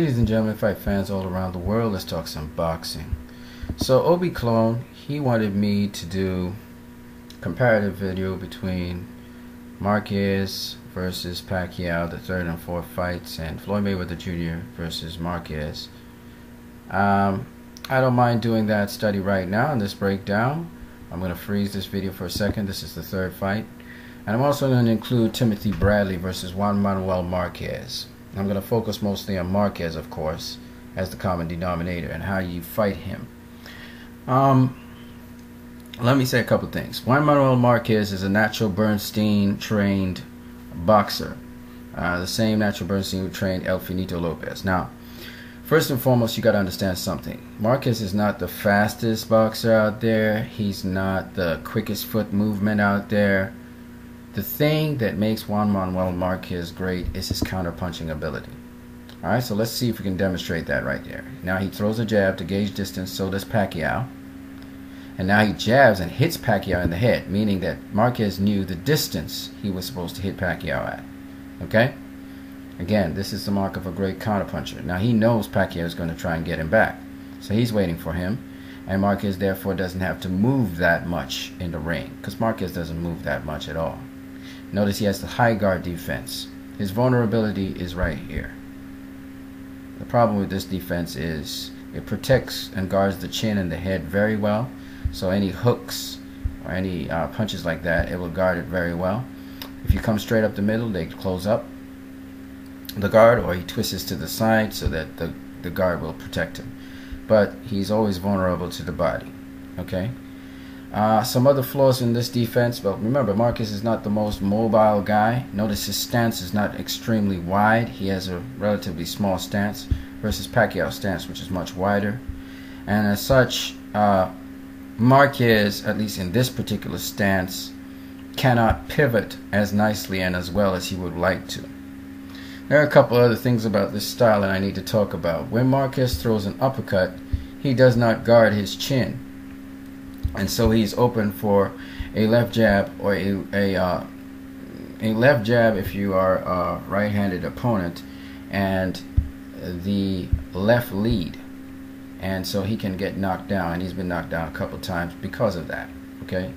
Ladies and gentlemen, fight fans all around the world, let's talk some boxing. So Obi Clone, he wanted me to do comparative video between Marquez versus Pacquiao, the third and fourth fights, and Floyd Mayweather Jr. versus Marquez. Um, I don't mind doing that study right now in this breakdown. I'm going to freeze this video for a second. This is the third fight. And I'm also going to include Timothy Bradley versus Juan Manuel Marquez. I'm going to focus mostly on Marquez, of course, as the common denominator and how you fight him. Um, let me say a couple things. Juan Manuel Marquez is a Nacho Beristain trained boxer. Uh, the same Nacho Beristain who trained El Finito Lopez. Now, first and foremost, you got to understand something. Marquez is not the fastest boxer out there. He's not the quickest foot movement out there. The thing that makes Juan Manuel Marquez great is his counterpunching ability. All right, so let's see if we can demonstrate that right there. Now he throws a jab to gauge distance, so does Pacquiao. And now he jabs and hits Pacquiao in the head, meaning that Marquez knew the distance he was supposed to hit Pacquiao at. Okay? Again, this is the mark of a great counterpuncher. Now he knows Pacquiao is going to try and get him back. So he's waiting for him. And Marquez therefore doesn't have to move that much in the ring. Because Marquez doesn't move that much at all. Notice he has the high guard defense. His vulnerability is right here. The problem with this defense is it protects and guards the chin and the head very well. So any hooks or any uh, punches like that, it will guard it very well. If you come straight up the middle, they close up the guard or he twists to the side so that the, the guard will protect him. But he's always vulnerable to the body. Okay? Uh, some other flaws in this defense, but remember, Marquez is not the most mobile guy. Notice his stance is not extremely wide. He has a relatively small stance versus Pacquiao's stance, which is much wider. And as such, uh, Marquez, at least in this particular stance, cannot pivot as nicely and as well as he would like to. There are a couple other things about this style that I need to talk about. When Marquez throws an uppercut, he does not guard his chin and so he's open for a left jab or a a, uh, a left jab if you are a right-handed opponent and the left lead. And so he can get knocked down and he's been knocked down a couple times because of that okay?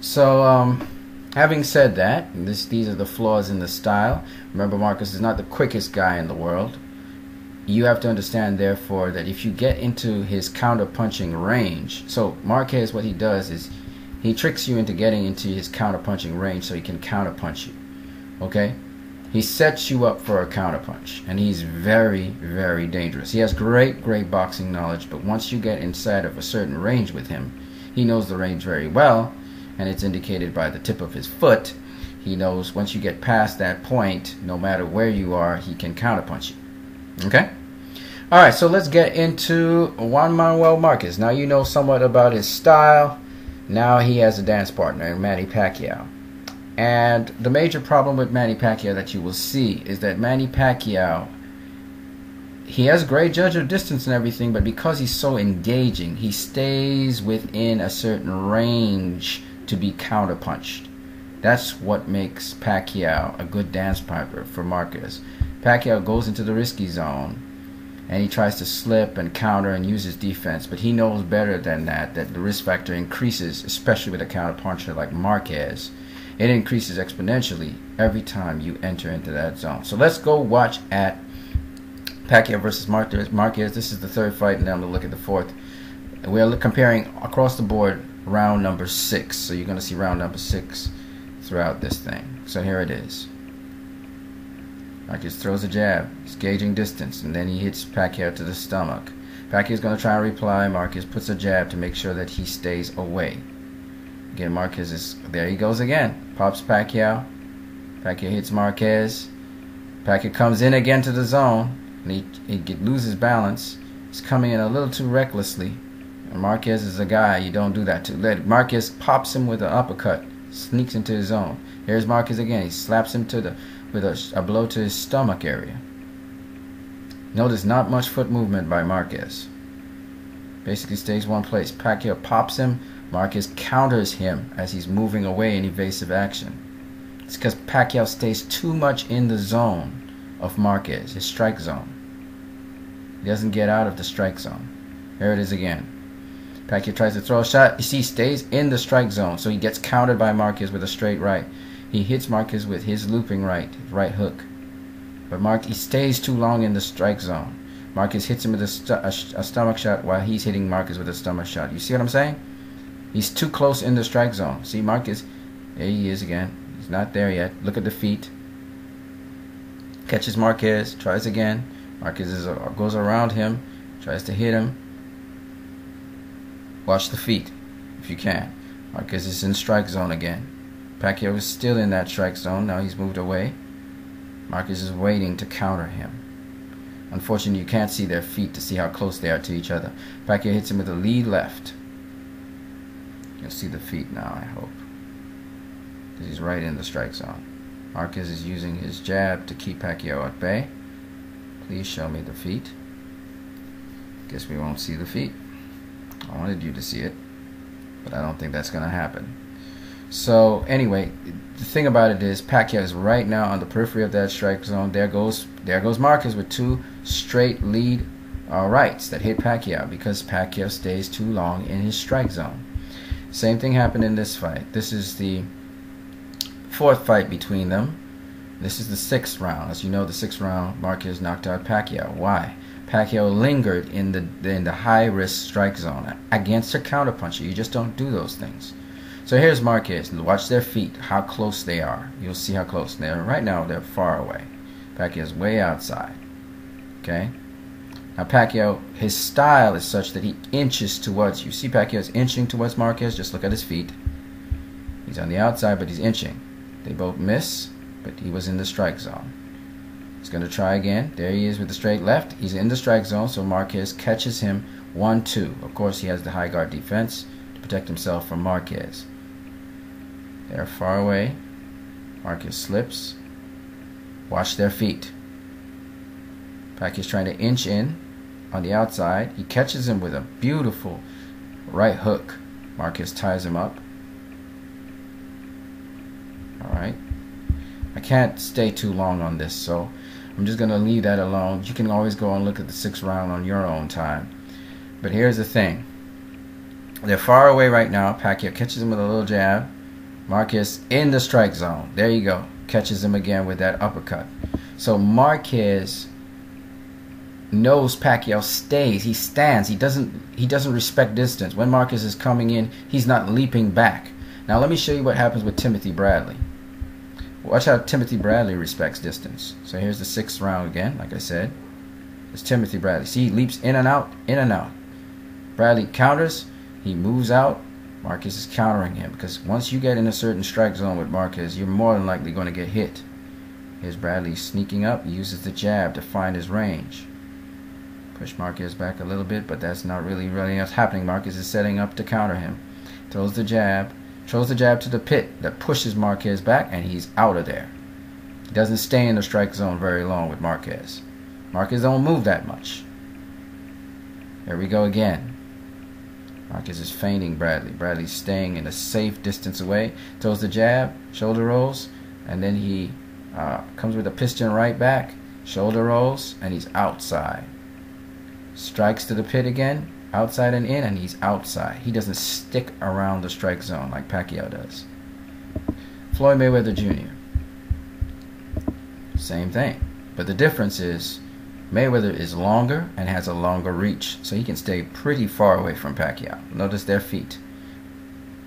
So um, having said that this these are the flaws in the style. Remember Marquez is not the quickest guy in the world you have to understand, therefore, that if you get into his counter punching range, so Marquez, what he does is he tricks you into getting into his counter punching range so he can counter punch you. Okay? He sets you up for a counter punch, and he's very, very dangerous. He has great, great boxing knowledge, but once you get inside of a certain range with him, he knows the range very well, and it's indicated by the tip of his foot. He knows once you get past that point, no matter where you are, he can counter punch you. Okay? All right, so let's get into Juan Manuel Marquez. Now you know somewhat about his style. Now he has a dance partner, Manny Pacquiao. And the major problem with Manny Pacquiao that you will see is that Manny Pacquiao, he has great judge of distance and everything, but because he's so engaging, he stays within a certain range to be counterpunched. That's what makes Pacquiao a good dance partner for Marquez. Pacquiao goes into the risky zone and he tries to slip and counter and use his defense, but he knows better than that that the risk factor increases, especially with a counter puncher like Marquez. It increases exponentially every time you enter into that zone. So let's go watch at Pacquiao versus Marquez. This is the third fight, and then I'm going to look at the fourth. We're comparing across the board round number six. So you're going to see round number six throughout this thing. So here it is. Marquez throws a jab. He's gauging distance, and then he hits Pacquiao to the stomach. Pacquiao's going to try and reply. Marquez puts a jab to make sure that he stays away. Again, Marquez is there. He goes again. Pops Pacquiao. Pacquiao hits Marquez. Pacquiao comes in again to the zone, and he, he get, loses balance. He's coming in a little too recklessly. And Marquez is a guy you don't do that to. Let Marquez pops him with an uppercut, sneaks into his zone. Here's Marquez again. He slaps him to the with a, a blow to his stomach area. Notice not much foot movement by Marquez. Basically stays one place. Pacquiao pops him. Marquez counters him as he's moving away in evasive action. It's because Pacquiao stays too much in the zone of Marquez, his strike zone. He doesn't get out of the strike zone. Here it is again. Pacquiao tries to throw a shot. You see, he stays in the strike zone, so he gets countered by Marquez with a straight right. He hits Marquez with his looping right, right hook. But Mark, he stays too long in the strike zone. Marquez hits him with a, st a, a, stomach shot while he's hitting Marquez with a stomach shot. You see what I'm saying? He's too close in the strike zone. See, Marquez, there he is again. He's not there yet. Look at the feet. Catches Marquez, tries again. Marquez is, uh, goes around him, tries to hit him. Watch the feet, if you can. Marquez is in strike zone again. Pacquiao is still in that strike zone. Now he's moved away. Marquez is waiting to counter him. Unfortunately, you can't see their feet to see how close they are to each other. Pacquiao hits him with a lead left. You'll see the feet now, I hope. Because he's right in the strike zone. Marquez is using his jab to keep Pacquiao at bay. Please show me the feet. Guess we won't see the feet. I wanted you to see it, but I don't think that's going to happen. So anyway, the thing about it is Pacquiao is right now on the periphery of that strike zone. There goes there goes Marquez with two straight lead uh, rights that hit Pacquiao because Pacquiao stays too long in his strike zone. Same thing happened in this fight. This is the fourth fight between them. This is the sixth round. As you know, the sixth round, Marquez knocked out Pacquiao. Why? Pacquiao lingered in the in the high risk strike zone against a counterpuncher. You just don't do those things. So here's Marquez. Watch their feet, how close they are. You'll see how close are. Right now, they're far away. Pacquiao's way outside. Okay? Now, Pacquiao, his style is such that he inches towards you. See Pacquiao's inching towards Marquez? Just look at his feet. He's on the outside, but he's inching. They both miss, but he was in the strike zone. He's going to try again. There he is with the straight left. He's in the strike zone, so Marquez catches him 1-2. Of course, he has the high guard defense to protect himself from Marquez. They're far away. Marquez slips. Watch their feet. Pac is trying to inch in on the outside. He catches him with a beautiful right hook. Marquez ties him up. Alright. I can't stay too long on this, so I'm just going to leave that alone. You can always go and look at the sixth round on your own time. But here's the thing. They're far away right now. Pacquiao catches him with a little jab. Marquez in the strike zone. There you go. Catches him again with that uppercut. So Marquez knows Pacquiao stays. He stands. He doesn't he doesn't respect distance. When Marquez is coming in, he's not leaping back. Now let me show you what happens with Timothy Bradley. Watch how Timothy Bradley respects distance. So here's the sixth round again, like I said. It's Timothy Bradley. See, he leaps in and out, in and out. Bradley counters. He moves out. Marquez is countering him because once you get in a certain strike zone with Marquez, you're more than likely going to get hit. Here's Bradley sneaking up, uses the jab to find his range. Push Marquez back a little bit, but that's not really really what's happening. Marquez is setting up to counter him. Throws the jab, throws the jab to the pit that pushes Marquez back, and he's out of there. He doesn't stay in the strike zone very long with Marquez. Marquez don't move that much. There we go again. Marquez is feigning Bradley. Bradley's staying in a safe distance away. Throws the jab, shoulder rolls, and then he uh, comes with a piston right back, shoulder rolls, and he's outside. Strikes to the pit again, outside and in, and he's outside. He doesn't stick around the strike zone like Pacquiao does. Floyd Mayweather Jr. Same thing. But the difference is Mayweather is longer and has a longer reach, so he can stay pretty far away from Pacquiao. Notice their feet.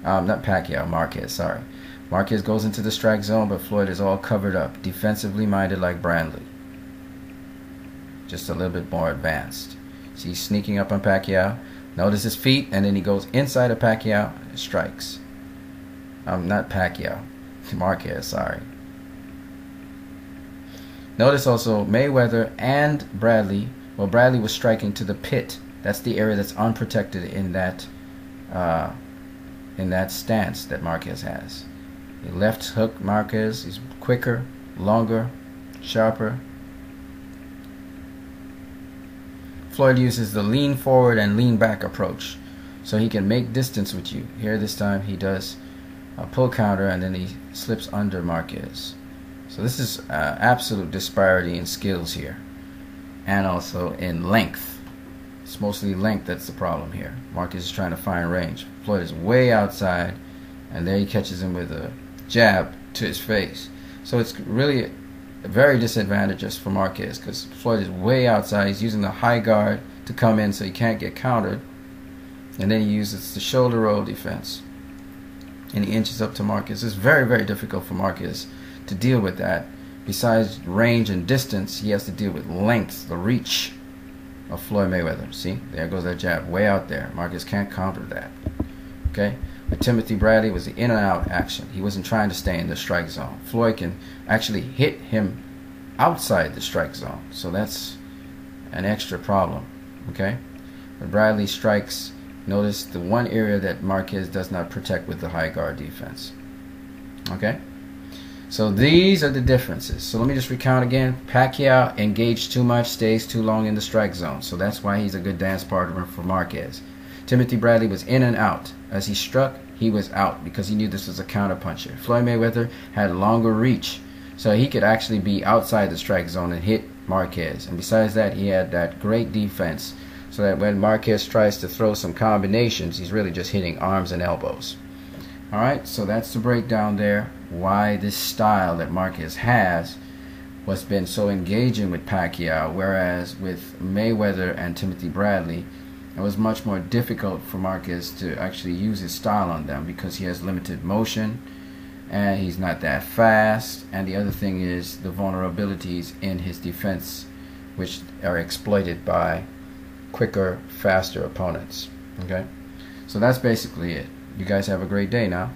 Um, not Pacquiao, Marquez, sorry. Marquez goes into the strike zone, but Floyd is all covered up, defensively minded like Bradley. Just a little bit more advanced. See, he's sneaking up on Pacquiao. Notice his feet, and then he goes inside of Pacquiao and strikes. Um, not Pacquiao. Marquez, sorry. Notice also Mayweather and Bradley. Well, Bradley was striking to the pit. That's the area that's unprotected in that uh, in that stance that Marquez has. The left hook Marquez is quicker, longer, sharper. Floyd uses the lean forward and lean back approach, so he can make distance with you. Here this time he does a pull counter and then he slips under Marquez. So this is uh, absolute disparity in skills here. and also in length. It's mostly length that's the problem here. Marquez is trying to find range. Floyd is way outside, and there he catches him with a jab to his face. So it's really very disadvantageous for Marquez because Floyd is way outside. He's using the high guard to come in so he can't get countered. And then he uses the shoulder roll defense. And he inches up to Marquez. It's very, very difficult for Marquez to deal with that. Besides range and distance, he has to deal with length, the reach of Floyd Mayweather. See, there goes that jab way out there. Marquez can't counter that. Okay? But Timothy Bradley was the in and out action. He wasn't trying to stay in the strike zone. Floyd can actually hit him outside the strike zone. So that's an extra problem. Okay? But Bradley strikes, notice the one area that Marquez does not protect with the high guard defense. Okay? So these are the differences. So let me just recount again. Pacquiao engaged too much, stays too long in the strike zone. So that's why he's a good dance partner for Marquez. Timothy Bradley was in and out. As he struck, he was out because he knew this was a counterpuncher. Floyd Mayweather had longer reach, so he could actually be outside the strike zone and hit Marquez. And besides that, he had that great defense so that when Marquez tries to throw some combinations, he's really just hitting arms and elbows. Alright, so that's the breakdown there. Why this style that Marquez has was been so engaging with Pacquiao, whereas with Mayweather and Timothy Bradley, it was much more difficult for Marquez to actually use his style on them because he has limited motion and he's not that fast. And the other thing is the vulnerabilities in his defense, which are exploited by quicker, faster opponents. Okay, so that's basically it. You guys have a great day now.